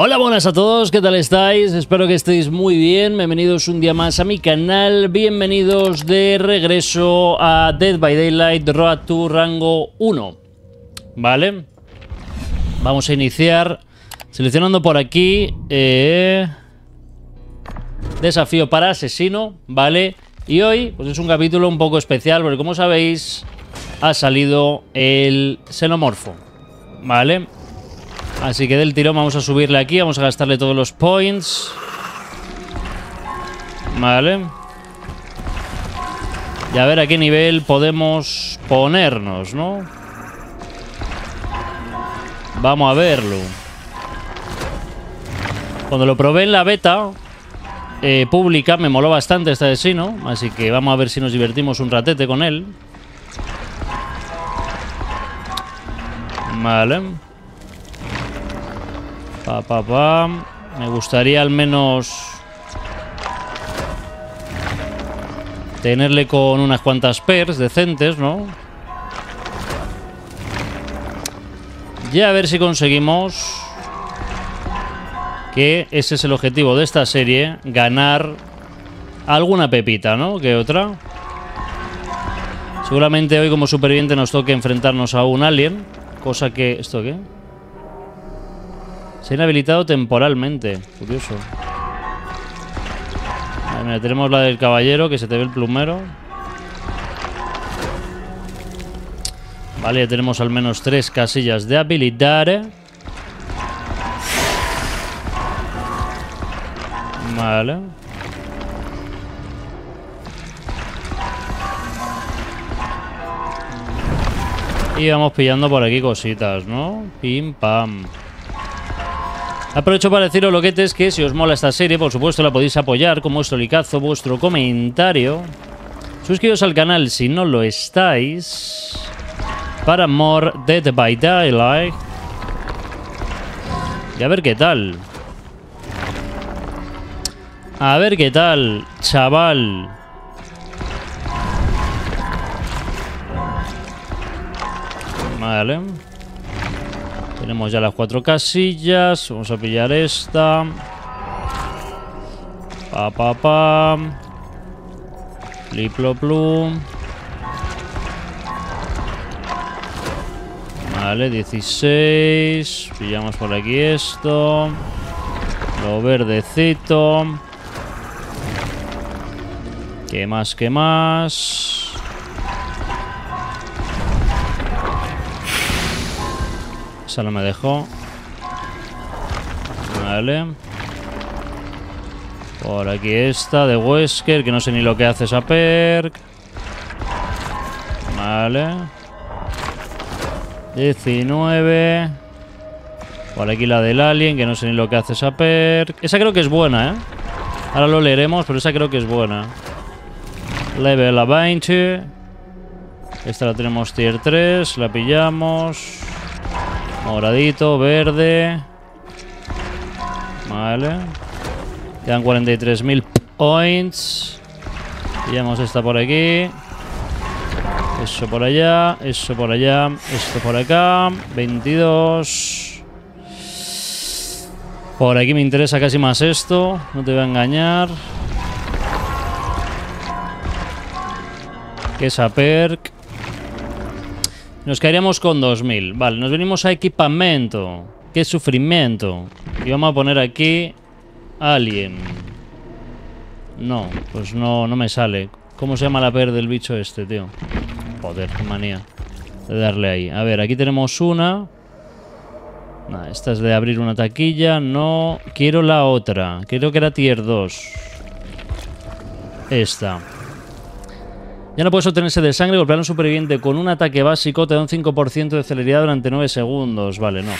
Hola, buenas a todos, ¿qué tal estáis? Espero que estéis muy bien, bienvenidos un día más a mi canal, bienvenidos de regreso a Dead by Daylight Road to Rango 1, ¿vale? Vamos a iniciar seleccionando por aquí eh, desafío para asesino, ¿vale? Y hoy pues es un capítulo un poco especial porque como sabéis ha salido el xenomorfo, ¿vale? Así que del tirón vamos a subirle aquí, vamos a gastarle todos los points. Vale. Y a ver a qué nivel podemos ponernos, ¿no? Vamos a verlo. Cuando lo probé en la beta eh, pública me moló bastante este vecino, así que vamos a ver si nos divertimos un ratete con él. Vale. Pa, pa, pa. Me gustaría al menos tenerle con unas cuantas pers decentes, ¿no? Y a ver si conseguimos que ese es el objetivo de esta serie, ganar alguna pepita, ¿no? Que otra. Seguramente hoy como superviviente nos toque enfrentarnos a un alien, cosa que... ¿Esto qué? Se ha inhabilitado temporalmente. Curioso. Mira, tenemos la del caballero, que se te ve el plumero. Vale, ya tenemos al menos tres casillas de habilidad. Vale. Y vamos pillando por aquí cositas, ¿no? Pim, pam. Aprovecho para deciros, loquetes, que si os mola esta serie, por supuesto la podéis apoyar con vuestro licazo, vuestro comentario. Suscribiros al canal si no lo estáis. Para more Dead by Daylight. Y a ver qué tal. A ver qué tal, chaval. Vale. Tenemos ya las cuatro casillas. Vamos a pillar esta. Pa, pa, pa. Pliplo. Vale, 16. Pillamos por aquí esto. Lo verdecito. ¿Qué más? ¿Qué más? Esa no me dejó. Vale. Por aquí esta de Wesker, que no sé ni lo que hace esa perk. Vale. 19. Por aquí la del alien, que no sé ni lo que hace esa perk. Esa creo que es buena, ¿eh? Ahora lo leeremos, pero esa creo que es buena. Level a 20. Esta la tenemos tier 3, la pillamos. Moradito, verde. Vale. Quedan 43.000 points. Pillamos esta por aquí. Eso por allá, eso por allá, esto por acá. 22. Por aquí me interesa casi más esto. No te voy a engañar. Que esa perk. Nos quedaríamos con 2000. Vale, nos venimos a equipamiento. Qué sufrimiento. Y vamos a poner aquí... Alien. No, pues no, no me sale. ¿Cómo se llama la per del bicho este, tío? Joder, qué manía. De darle ahí. A ver, aquí tenemos una. Nada, esta es de abrir una taquilla. No. Quiero la otra. Creo que era tier 2. Esta. Ya no puedes obtenerse de sangre, golpear a un superviviente con un ataque básico te da un 5% de celeridad durante 9 segundos. Vale, no.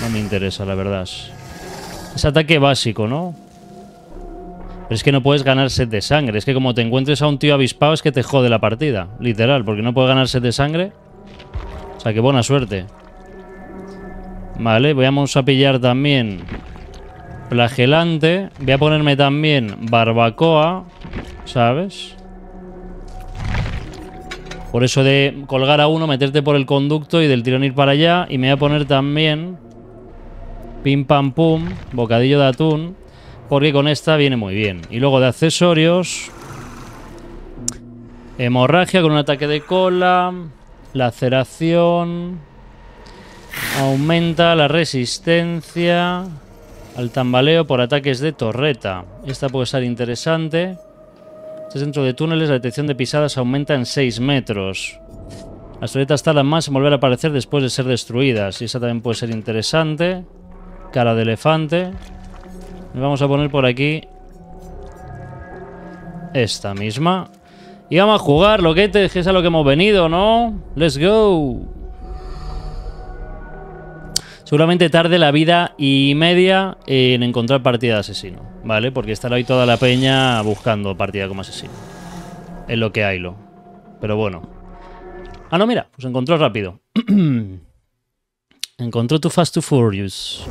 No me interesa, la verdad. Es ataque básico, ¿no? Pero es que no puedes ganar set de sangre. Es que como te encuentres a un tío avispado es que te jode la partida. Literal, porque no puedes ganar set de sangre. O sea, que buena suerte. Vale, vamos a pillar también flagelante. Voy a ponerme también barbacoa, ¿sabes? Por eso de colgar a uno, meterte por el conducto y del tirón ir para allá. Y me voy a poner también Pim pam pum, bocadillo de atún, porque con esta viene muy bien. Y luego de accesorios, hemorragia con un ataque de cola, laceración, aumenta la resistencia al tambaleo por ataques de torreta. Esta puede ser interesante. Este dentro de túneles, la detección de pisadas aumenta en 6 metros. Las torretas tardan más en volver a aparecer después de ser destruidas. Y esa también puede ser interesante. Cara de elefante. Vamos a poner por aquí esta misma. Y vamos a jugar, loquete, que es a lo que hemos venido, ¿no? ¡Let's go! Seguramente tarde la vida y media en encontrar partida de asesino, ¿vale? Porque estará ahí toda la peña buscando partida como asesino. Es lo que hay, lo. Pero bueno. Ah, no, mira, pues encontró rápido. encontró Too Fast to Furious.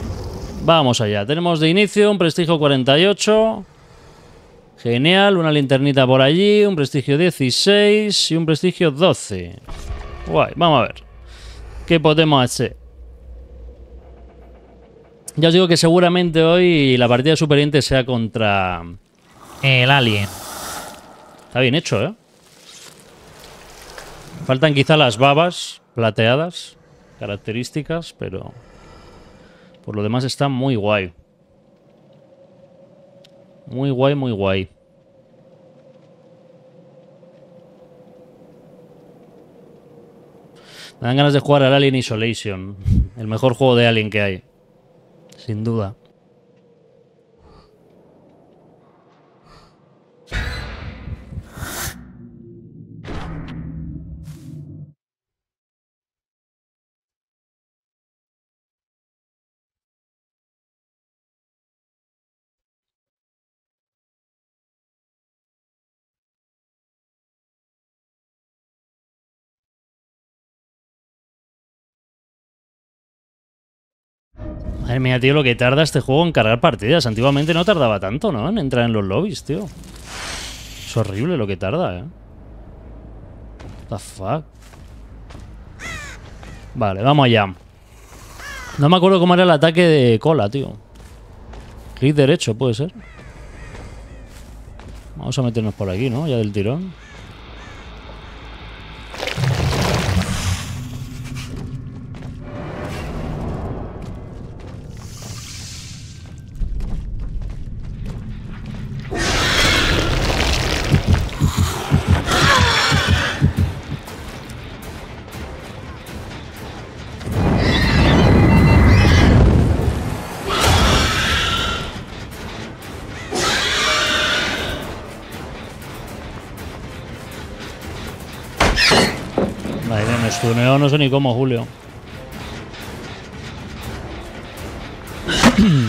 Vamos allá. Tenemos de inicio un prestigio 48. Genial, una linternita por allí, un prestigio 16 y un prestigio 12. Guay, vamos a ver. ¿Qué podemos hacer? Ya os digo que seguramente hoy la partida superiente sea contra el alien. Está bien hecho, ¿eh? Faltan quizá las babas plateadas, características, pero por lo demás está muy guay. Muy guay, muy guay. Me dan ganas de jugar al Alien Isolation, el mejor juego de Alien que hay. Sin duda. Madre mía, tío, lo que tarda este juego en cargar partidas. Antiguamente no tardaba tanto, ¿no? En entrar en los lobbies, tío. Es horrible lo que tarda, ¿eh? What the fuck? Vale, vamos allá. No me acuerdo cómo era el ataque de cola, tío. Clic derecho, puede ser. Vamos a meternos por aquí, ¿no? Ya del tirón. Ni cómo, Julio.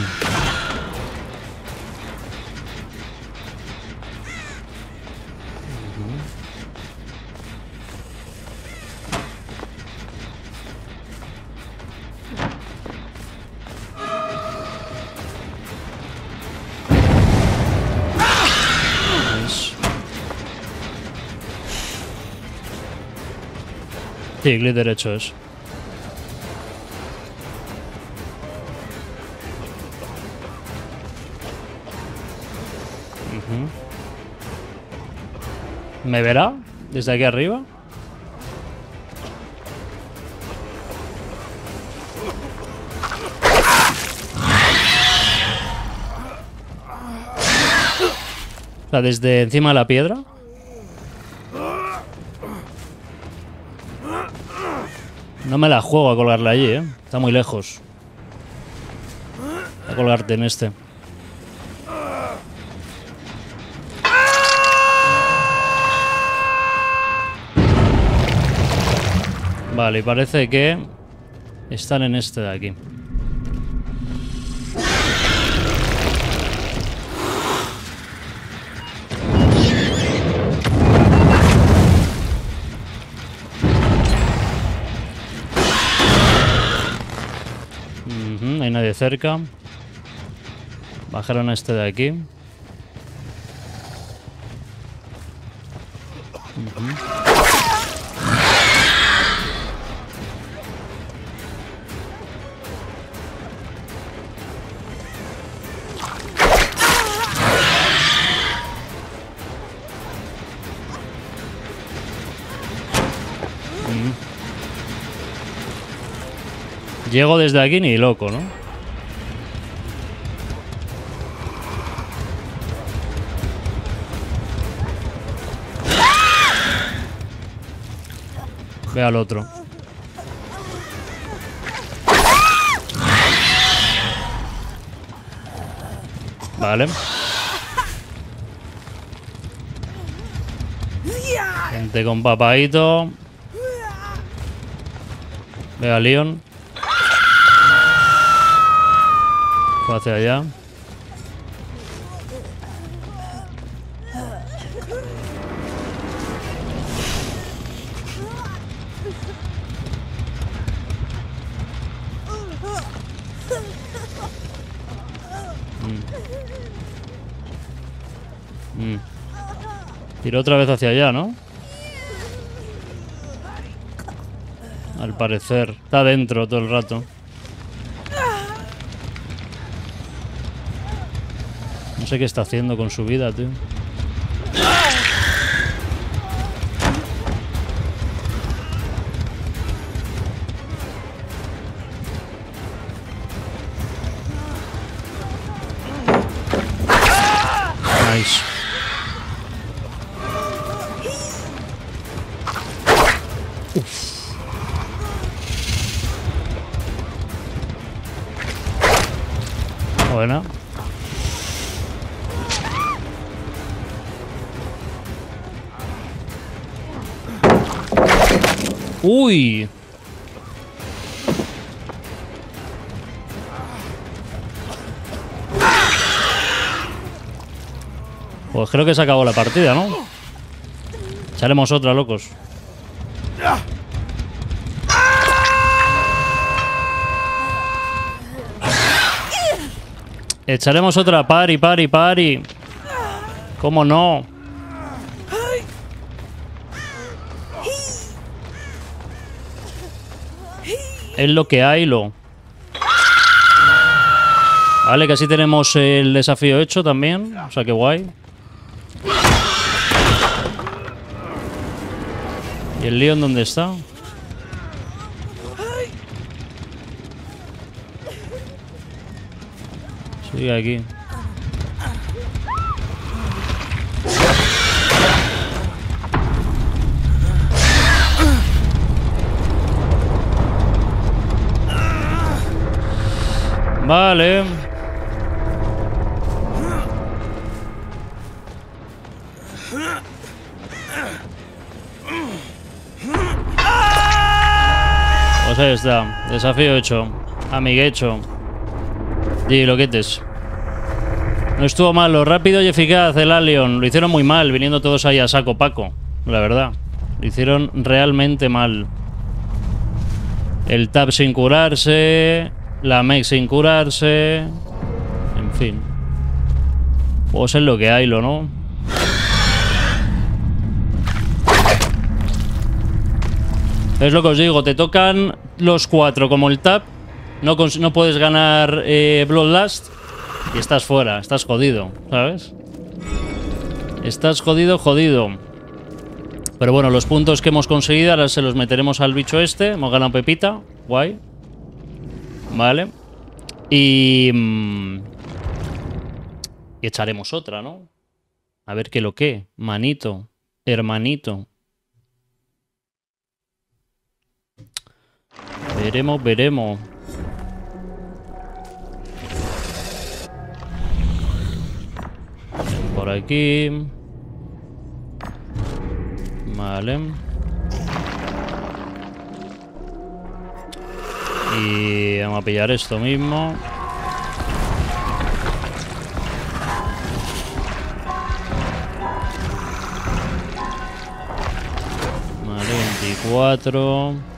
Sí, clic derecho es. ¿Me verá? ¿Desde aquí arriba? O desde encima de la piedra. No me la juego a colgarla allí, ¿eh? Está muy lejos. A colgarte en este. Vale, y parece que están en este de aquí. cerca. Bajaron este de aquí. Llego desde aquí ni loco, ¿no? Ve al otro. Vale. Gente con papadito. Ve a Leon. Fue hacia allá. Tiró otra vez hacia allá, ¿no? Al parecer. Está dentro todo el rato. No sé qué está haciendo con su vida, tío. Uy. Pues creo que se acabó la partida, ¿no? Echaremos otra, locos. Echaremos otra pari, pari, pari. ¿Cómo no? Es lo que hay, lo. Vale, que así tenemos el desafío hecho también. O sea, que guay. ¿Y el Leon dónde está? Sigue aquí. Vale. Pues ahí está. Desafío hecho. Amiguecho. Y lo quites. No estuvo malo. Rápido y eficaz el Alien. Lo hicieron muy mal, viniendo todos ahí a saco paco. La verdad. Lo hicieron realmente mal. El tab sin curarse. La mech sin curarse. En fin. Pues es lo que hay, lo no. Es lo que os digo, te tocan los cuatro como el tap. No, no puedes ganar eh, Bloodlust y estás fuera, estás jodido, ¿sabes? Estás jodido, jodido. Pero bueno, los puntos que hemos conseguido ahora se los meteremos al bicho este. Hemos ganado Pepita, guay. Vale. Y... mm, y echaremos otra, ¿no? A ver qué lo que. Manito. Hermanito. Veremos, veremos. Por aquí. Vale. Y vamos a pillar esto mismo. Vale, 24.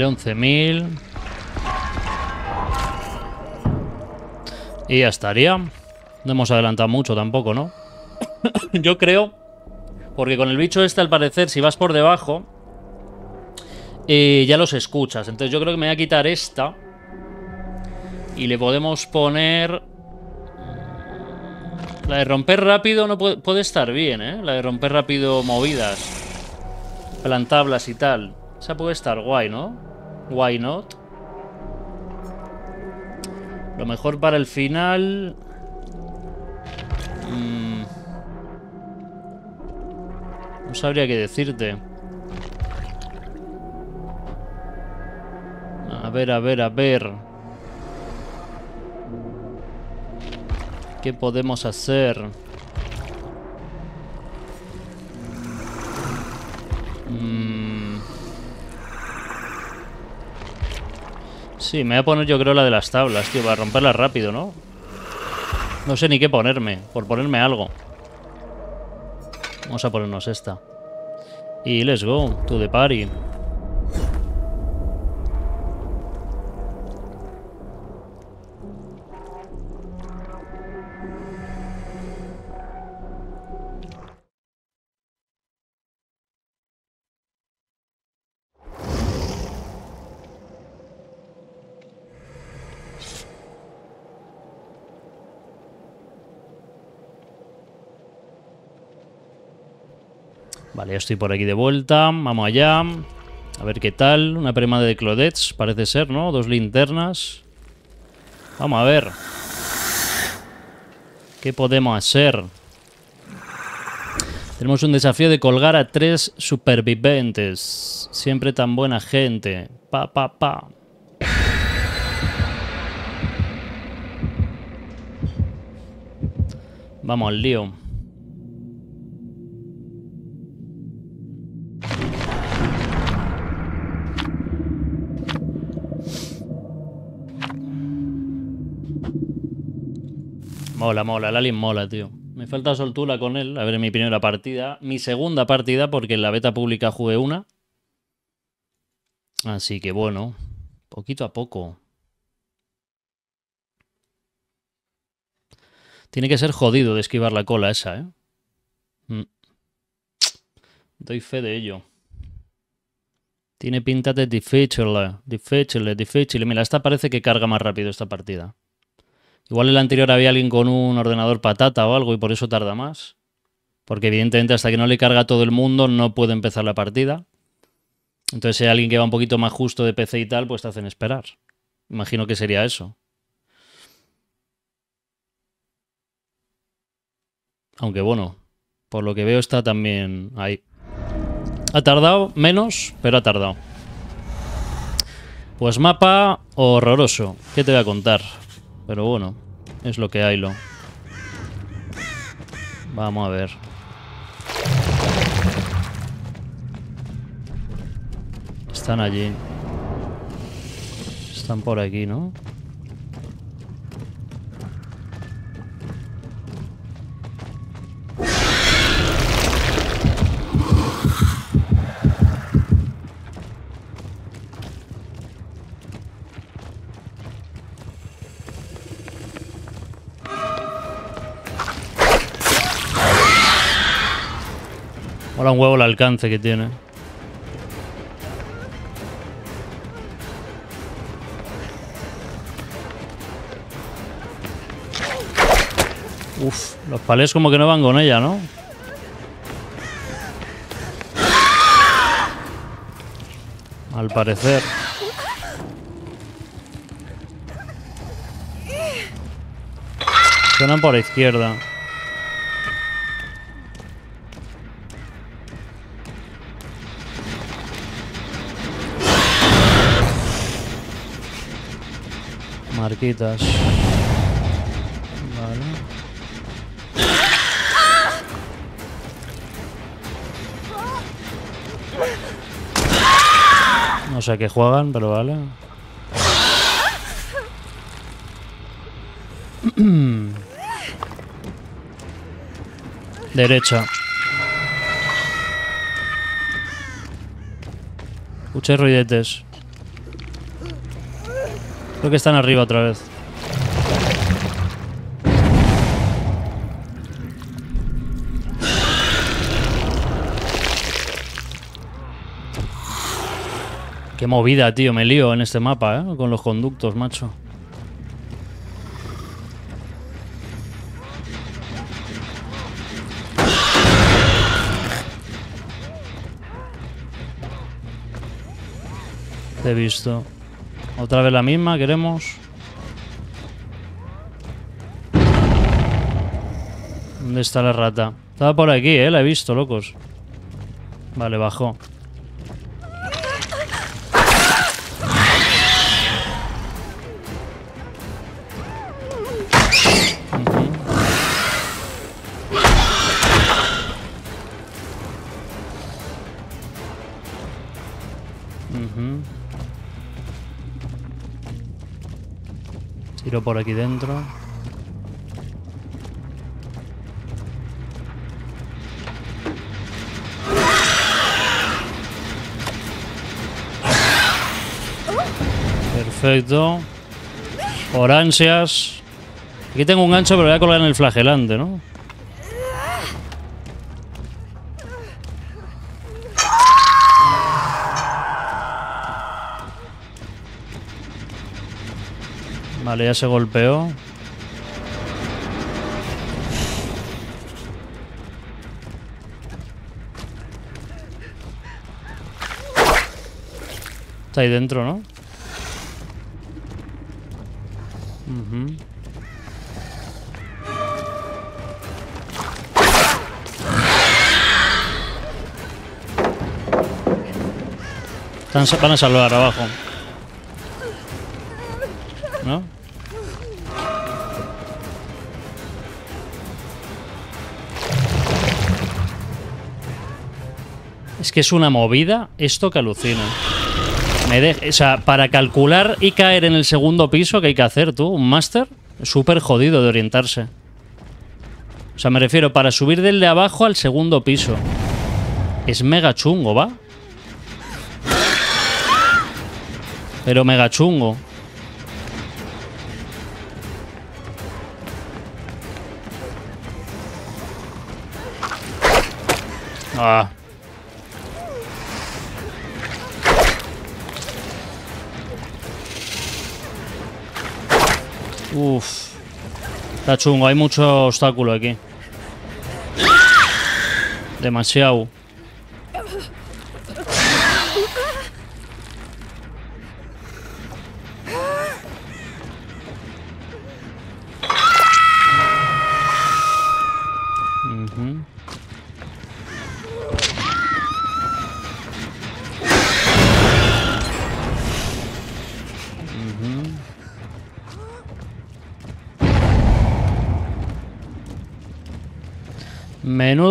Vale, 11.000. Y ya estaría. No hemos adelantado mucho tampoco, ¿no? Yo creo... Porque con el bicho este, al parecer, si vas por debajo... Eh, ya los escuchas. Entonces yo creo que me voy a quitar esta. Y le podemos poner... La de romper rápido no puede, puede estar bien, ¿eh? La de romper rápido movidas. Plantablas y tal. Esa puede estar guay, ¿no? Why not? Lo mejor para el final... Mm. No sabría qué decirte. A ver, a ver, a ver. ¿Qué podemos hacer? Sí, me voy a poner yo creo la de las tablas, tío, para romperlas rápido, ¿no? No sé ni qué ponerme, por ponerme algo. Vamos a ponernos esta. Y let's go, to the party. Vale, estoy por aquí de vuelta. Vamos allá. A ver qué tal. Una prema de Claudets, parece ser, ¿no? Dos linternas. Vamos a ver. ¿Qué podemos hacer? Tenemos un desafío de colgar a tres supervivientes. Siempre tan buena gente. Pa, pa, pa. Vamos al lío. Mola, mola, el alien mola, tío. Me falta soltura con él, a ver mi primera partida. Mi segunda partida, porque en la beta pública jugué una. Así que bueno, poquito a poco. Tiene que ser jodido de esquivar la cola esa, ¿eh? Mm. Doy fe de ello. Tiene pinta de difícil, difícil, difícil. Mira, esta parece que carga más rápido esta partida. Igual en la anterior había alguien con un ordenador patata o algo y por eso tarda más. Porque evidentemente hasta que no le carga a todo el mundo no puede empezar la partida. Entonces si hay alguien que va un poquito más justo de PC y tal, pues te hacen esperar. Imagino que sería eso. Aunque bueno, por lo que veo está también ahí. Ha tardado menos, pero ha tardado. Pues mapa horroroso. ¿Qué te voy a contar? Pero bueno, es lo que hay, lo. Vamos a ver. Están allí. Están por aquí, ¿no? Un huevo el alcance que tiene. Uf, los palés como que no van con ella, ¿no? Al parecer. Suenan por la izquierda. Marquitas. No sé qué juegan, pero vale. Derecha. Escuché ruidetes. Creo que están arriba otra vez. Qué movida, tío. Me lío en este mapa, ¿eh? Con los conductos, macho. Te he visto. Otra vez la misma, queremos. ¿Dónde está la rata? Estaba por aquí, eh, la he visto, locos. Vale, bajó. Tiro por aquí dentro. Perfecto. Por. Aquí tengo un gancho, pero voy a colgar en el flagelante, ¿no? Vale, ya se golpeó. Está ahí dentro, ¿no? Ujú. Están sa- van a salvar abajo. Es que es una movida esto que alucina. Me de- o sea, para calcular y caer en el segundo piso, ¿qué hay que hacer tú? ¿Un máster? Súper jodido de orientarse. O sea, me refiero para subir del de abajo al segundo piso. Es mega chungo, ¿va? Pero mega chungo. Ah. Uf. Está chungo, hay mucho obstáculo aquí. Demasiado.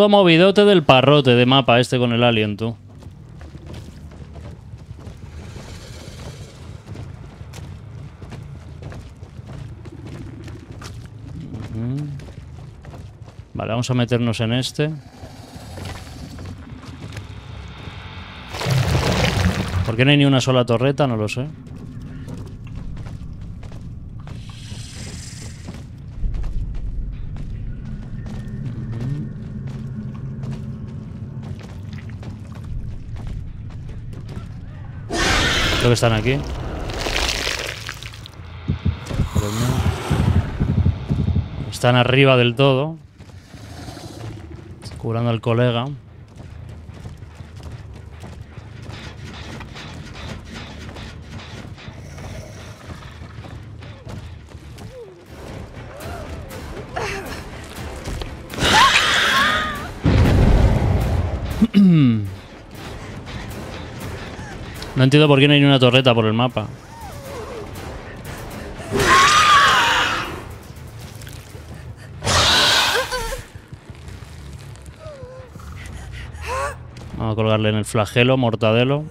Movidote del parrote de mapa este con el alien, tú. Vale, vamos a meternos en este. ¿Por qué no hay ni una sola torreta? No lo sé. Que están aquí. Están arriba del todo. Curando al colega. No entiendo por qué no hay ni una torreta por el mapa. Vamos a colgarle en el flagelo, mortadelo.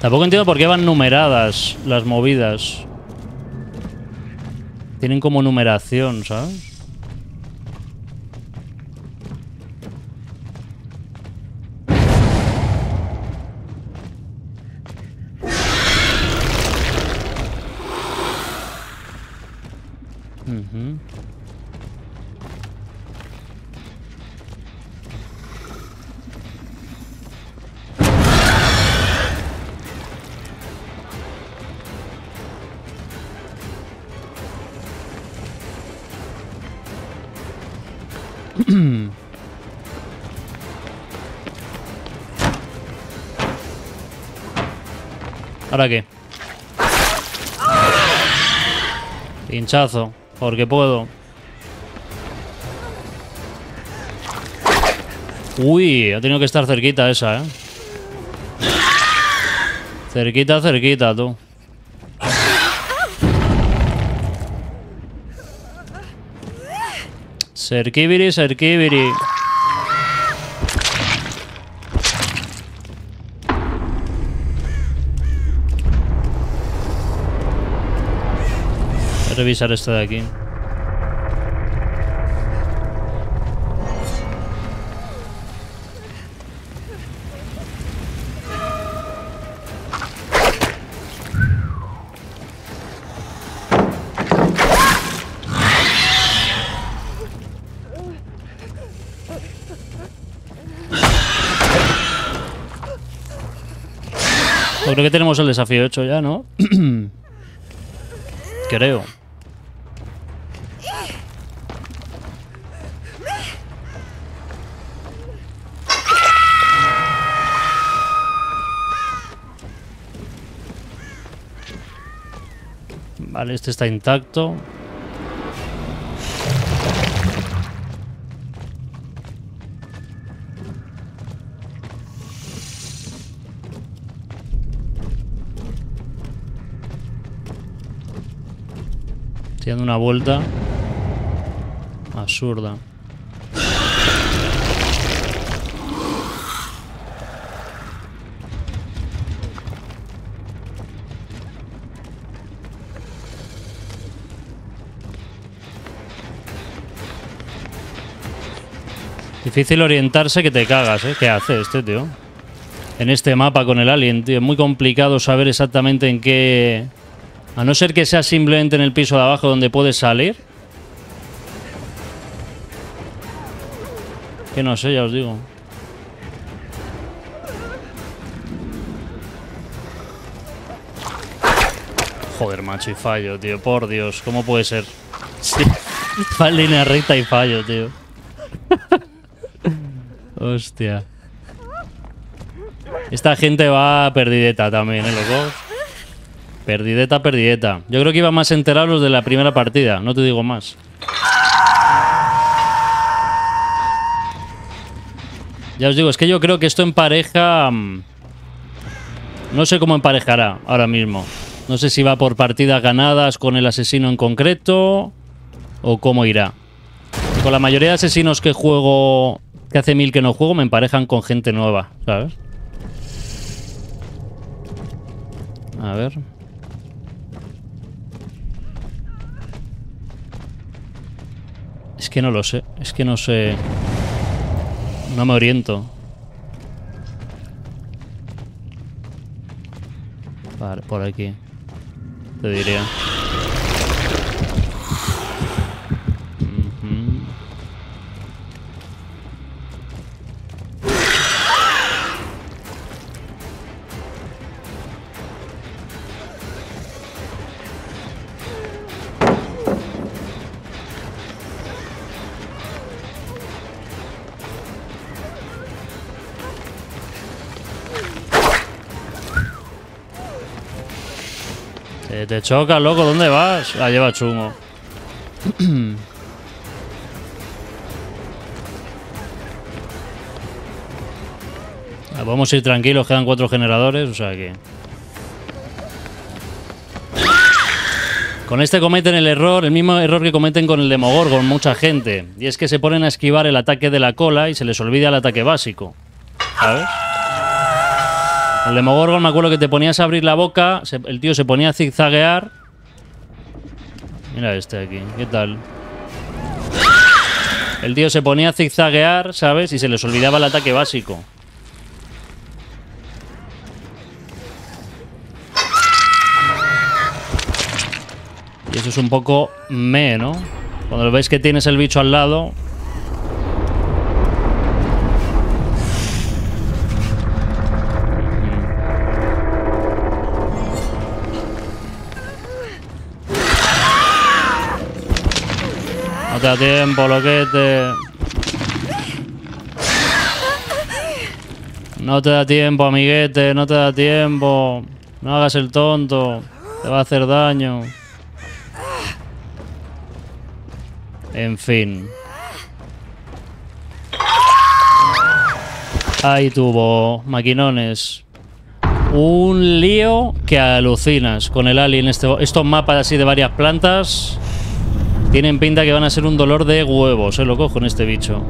Tampoco entiendo por qué van numeradas las movidas. Tienen como numeración, ¿sabes? ¿Ahora qué? Pinchazo, porque puedo. Uy, ha tenido que estar cerquita esa, ¿eh? Cerquita, cerquita, tú. Cerquibiri, cerquibiri. Voy a revisar esto de aquí. Yo creo que tenemos el desafío hecho ya, ¿no? creo. Vale, este está intacto. Estoy dando una vuelta absurda. Difícil orientarse que te cagas, ¿eh? ¿Qué hace este tío? En este mapa con el alien, tío. Es muy complicado saber exactamente en qué... A no ser que sea simplemente en el piso de abajo donde puedes salir. Que no sé, ya os digo. Joder, macho, y fallo, tío. Por Dios, ¿cómo puede ser? Sí. Va en línea recta y fallo, tío. Hostia. Esta gente va perdideta también, ¿eh, loco? Perdideta, perdideta. Yo creo que iban más enterados de la primera partida, no te digo más. Ya os digo, es que yo creo que esto en pareja... mm, No sé cómo emparejará ahora mismo. No sé si va por partidas ganadas con el asesino en concreto o cómo irá. Con la mayoría de asesinos que juego, que hace mil que no juego, me emparejan con gente nueva, ¿sabes? A ver. Es que no lo sé, es que no sé. No me oriento. Vale, por aquí. Te diría. Te, te choca, loco, ¿dónde vas? Ah, lleva chungo. Ah, Vamos a ir tranquilos, quedan cuatro generadores, o sea que... Con este cometen el error, el mismo error que cometen con el Demogorgon mucha gente. Y es que se ponen a esquivar el ataque de la cola y se les olvida el ataque básico. ¿Sabes? El Demogorgon me acuerdo que te ponías a abrir la boca, el tío se ponía a zigzaguear. Mira este aquí, ¿qué tal? El tío se ponía a zigzaguear, ¿sabes? Y se les olvidaba el ataque básico. Y eso es un poco me, ¿no? Cuando veis que tienes el bicho al lado... te da tiempo, loquete. No te da tiempo, amiguete, no te da tiempo. No hagas el tonto. Te va a hacer daño. En fin. Ahí tuvo, maquinones. Un lío que alucinas con el alien. Este, estos mapas así de varias plantas tienen pinta que van a ser un dolor de huevos. Se lo cojo en este bicho.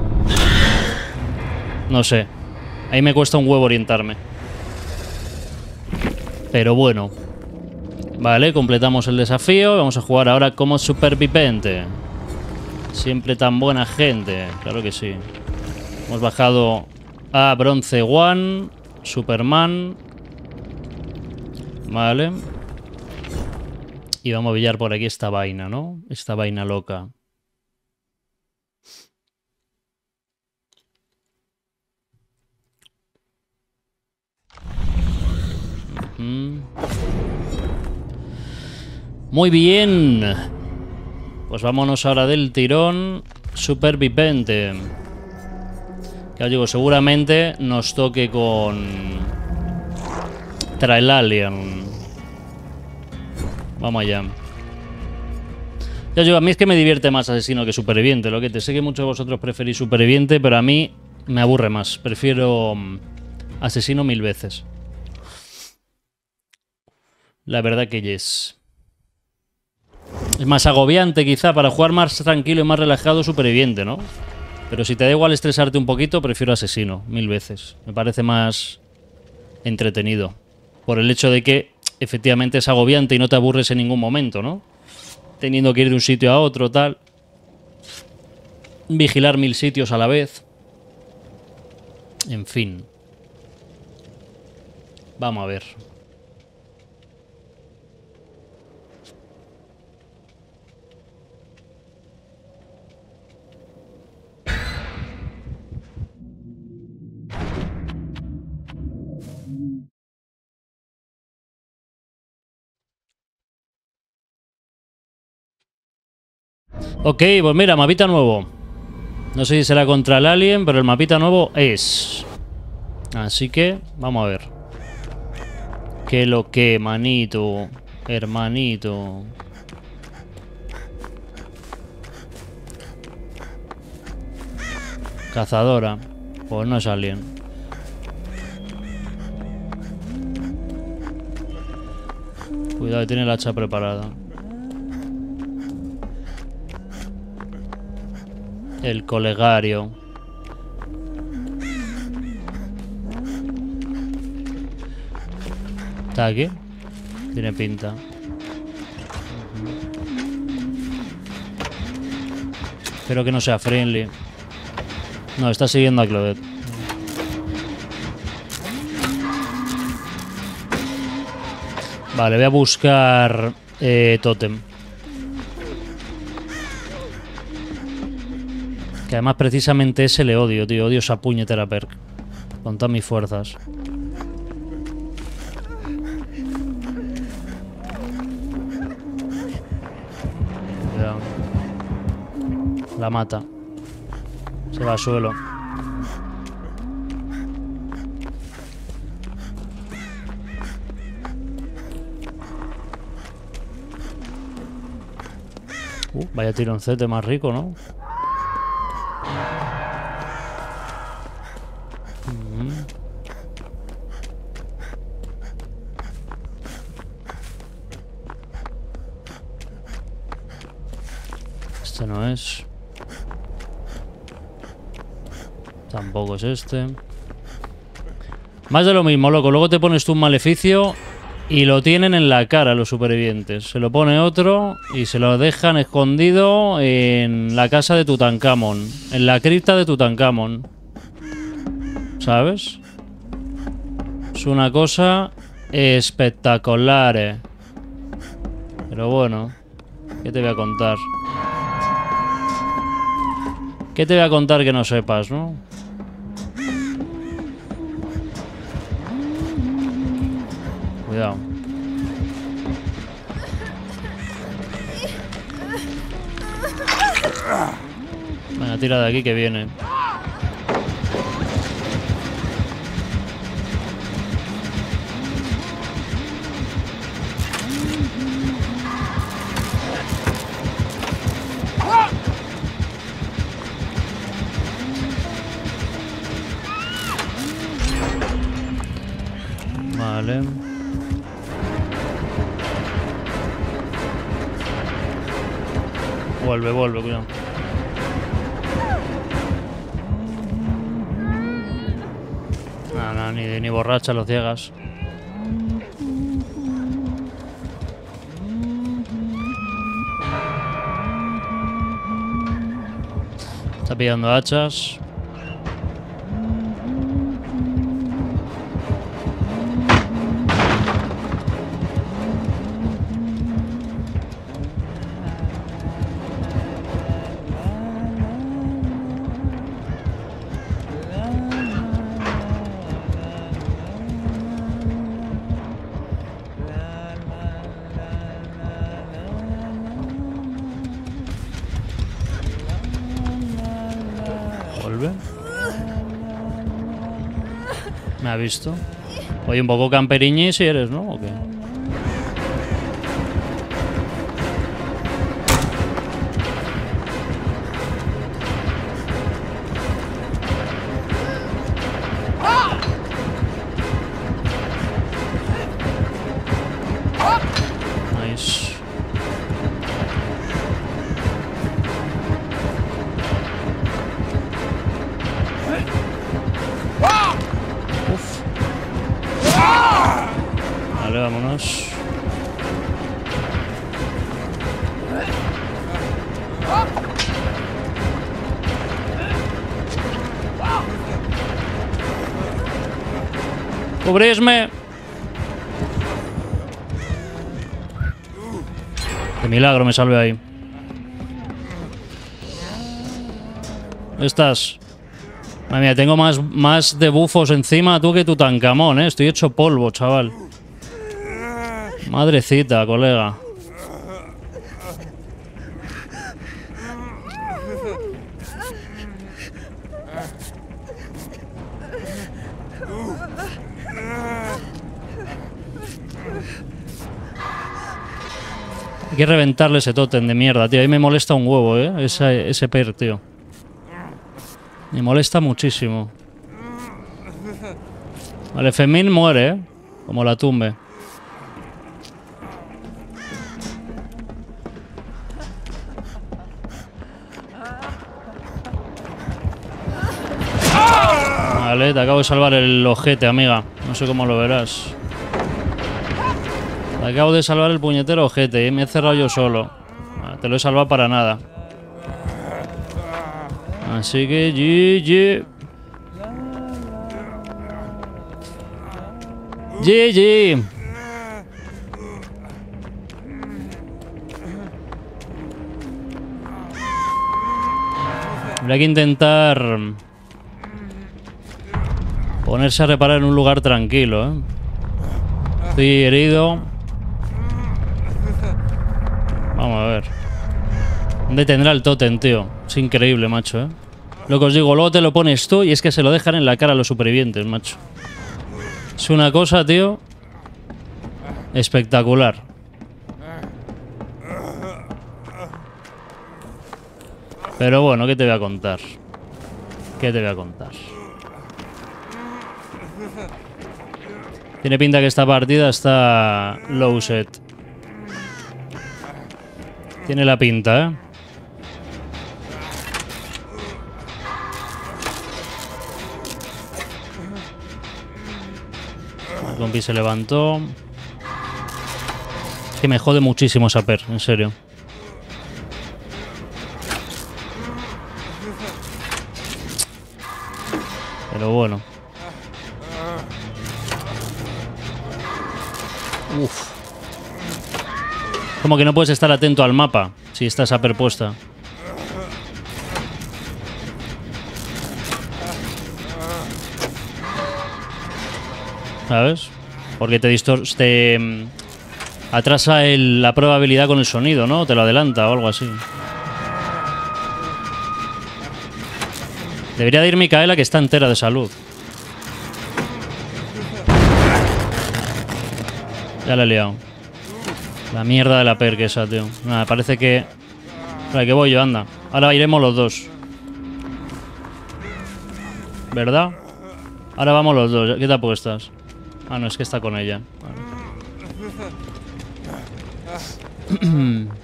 No sé. Ahí me cuesta un huevo orientarme. Pero bueno. Vale, completamos el desafío. Vamos a jugar ahora como superviviente. Siempre tan buena gente. Claro que sí. Hemos bajado a Bronce One. Superman. Vale. Y vamos a billar por aquí esta vaina, ¿no? Esta vaina loca. Muy bien. Pues vámonos ahora del tirón. Supervivente. Digo, seguramente nos toque con... Trail Alien. Vamos allá. Ya digo, a mí es que me divierte más asesino que superviviente. Lo que te sé que muchos de vosotros preferís superviviente, pero a mí me aburre más. Prefiero mm, asesino mil veces. La verdad que yes. Es más agobiante quizá, para jugar más tranquilo y más relajado, superviviente, ¿no? Pero si te da igual estresarte un poquito, prefiero asesino, mil veces. Me parece más entretenido. Por el hecho de que efectivamente es agobiante y no te aburres en ningún momento, ¿no? Teniendo que ir de un sitio a otro, tal. Vigilar mil sitios a la vez. En fin. Vamos a ver. Ok, pues mira, mapita nuevo. No sé si será contra el alien, pero el mapita nuevo es. Así que, vamos a ver. ¿Qué lo que, manito? Hermanito. Cazadora. Pues no es alien. Cuidado, tiene el hacha preparada. El colegario. ¿Está aquí? Tiene pinta. Espero que no sea friendly. No, está siguiendo a Claudette. Vale, voy a buscar eh, Totem. Que además precisamente ese le odio, tío. Odio esa puñetera perk. Con todas mis fuerzas. La mata. Se va al suelo. Uh, vaya tironcete más rico, ¿no? Tampoco es este. Más de lo mismo, loco. Luego te pones tú un maleficio y lo tienen en la cara los supervivientes. Se lo pone otro y se lo dejan escondido en la casa de Tutankamón. En la cripta de Tutankamón. ¿Sabes? Es una cosa espectacular. Eh. Pero bueno. ¿Qué te voy a contar? ¿Qué te voy a contar que no sepas, no? Cuidado. Venga, tira de aquí que viene. Borracha los ciegas. Está pillando hachas. Me ha visto. Oye, un poco camperiñi si eres, ¿no? ¿O qué? ¡Cubrisme! De milagro me salve ahí. ¿Dónde estás? Madre mía, tengo más, más de bufos encima tú que tu tancamón, ¿eh? Estoy hecho polvo, chaval. Madrecita, colega. Hay que reventarle ese tótem de mierda, tío. Ahí me molesta un huevo, ¿eh? Ese, ese per, tío. Me molesta muchísimo. Vale, Femín muere, ¿eh? Como la tumbe. Vale, te acabo de salvar el ojete, amiga. No sé cómo lo verás. Acabo de salvar el puñetero ojete y me he cerrado yo solo. Ah, Te lo he salvado para nada. Así que GG. GG. Habrá que intentar ponerse a reparar en un lugar tranquilo, ¿eh? Estoy herido. Vamos a ver. ¿Dónde tendrá el tótem, tío? Es increíble, macho, ¿eh? Lo que os digo, luego te lo pones tú y es que se lo dejan en la cara a los supervivientes, macho. Es una cosa, tío. Espectacular. Pero bueno, ¿qué te voy a contar? ¿Qué te voy a contar? Tiene pinta que esta partida está low set. Tiene la pinta, ¿eh? Se levantó. Que me jode muchísimo esa per, en serio. Pero bueno. Uf. Como que no puedes estar atento al mapa si estás aperpuesta. ¿Sabes? Porque te, distor te mm, atrasa la probabilidad con el sonido, ¿no? Te lo adelanta o algo así. Debería de ir Micaela que está entera de salud. Ya la he liado. La mierda de la perk esa, tío. Nada, parece que... Vale, que voy yo, anda. Ahora iremos los dos. ¿Verdad? Ahora vamos los dos. ¿Qué te apuestas? Ah, no, es que está con ella.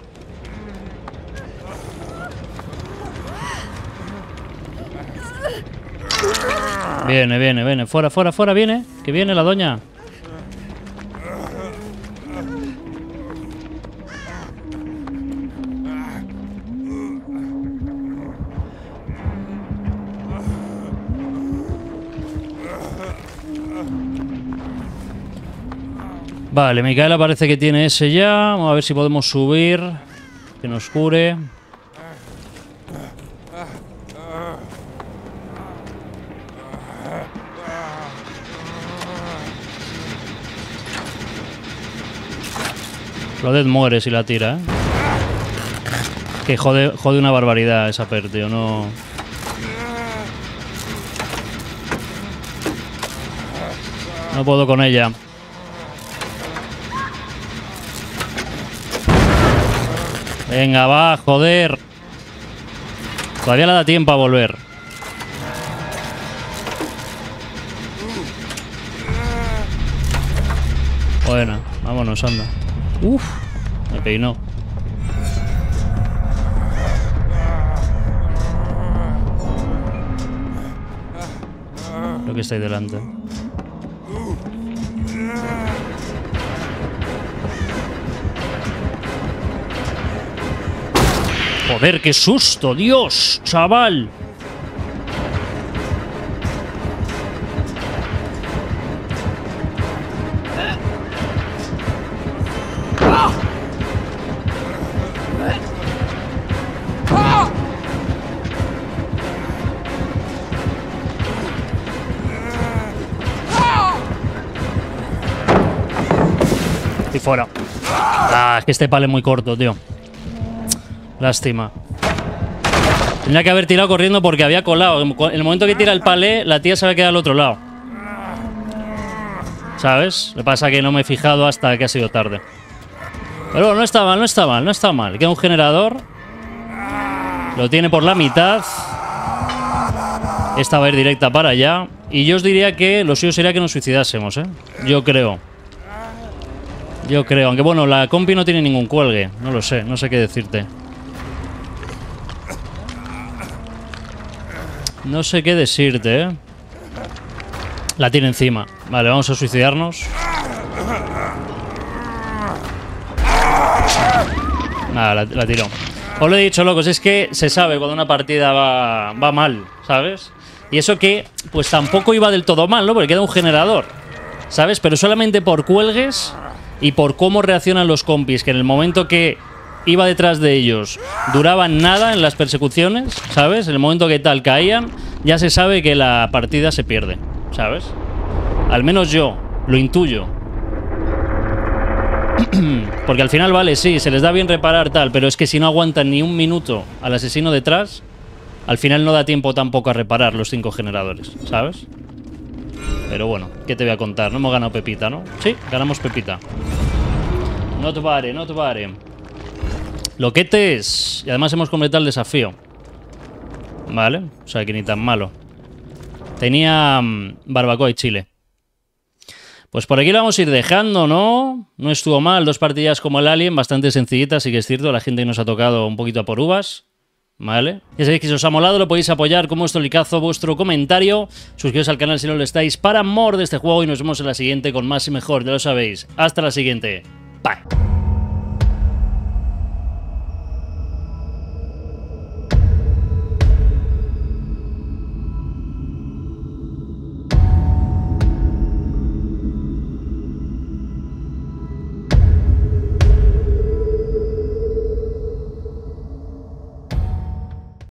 Viene, viene, viene. Fuera, fuera, fuera, viene. Que viene la doña. Vale, Micaela parece que tiene ese ya. Vamos a ver si podemos subir. Que nos cure. Claudette muere si la tira, ¿eh? Que jode, jode una barbaridad esa per, tío. No... No puedo con ella. Venga, va, joder. Todavía le da tiempo a volver. Bueno, vámonos, anda. Uf, me peinó. Lo que está ahí delante. Joder, qué susto, Dios, chaval. Y fuera. Ah, que este palo es muy corto, tío. Lástima. Tendría que haber tirado corriendo porque había colado. En el momento que tira el palé, la tía se va a quedar al otro lado. ¿Sabes? Que pasa que no me he fijado hasta que ha sido tarde. Pero bueno, no está mal, no está mal, no está mal. Queda un generador. Lo tiene por la mitad. Esta va a ir directa para allá. Y yo os diría que lo suyo sería que nos suicidásemos, ¿eh? Yo creo. Yo creo. Aunque bueno, la compi no tiene ningún cuelgue. No lo sé, no sé qué decirte. No sé qué decirte, ¿eh? La tiene encima. Vale, vamos a suicidarnos. Nada, la, la tiró. Os lo he dicho, locos, es que se sabe cuando una partida va, va mal, ¿sabes? Y eso que, pues tampoco iba del todo mal, ¿no? Porque queda un generador, ¿sabes? Pero solamente por cuelgues y por cómo reaccionan los compis, que en el momento que iba detrás de ellos duraban nada en las persecuciones, ¿sabes? En el momento que tal caían, ya se sabe que la partida se pierde, ¿sabes? Al menos yo lo intuyo. Porque al final, vale, sí, se les da bien reparar tal, pero es que si no aguantan ni un minuto al asesino detrás, al final no da tiempo tampoco a reparar los cinco generadores, ¿sabes? Pero bueno, ¿qué te voy a contar? No hemos ganado Pepita, ¿no? Sí, ganamos Pepita. Not vale, not vale. Loquetes. Y además hemos completado el desafío. Vale, o sea que ni tan malo. Tenía mm, barbacoa y chile. Pues por aquí lo vamos a ir dejando, ¿no? No estuvo mal, dos partidas como el Alien, bastante sencillitas, sí que es cierto, la gente nos ha tocado un poquito a por uvas. ¿Vale? Ya sabéis que si os ha molado lo podéis apoyar con vuestro licazo, vuestro comentario. Suscribiros al canal si no lo estáis para more de este juego y nos vemos en la siguiente con más y mejor, ya lo sabéis. Hasta la siguiente. Bye.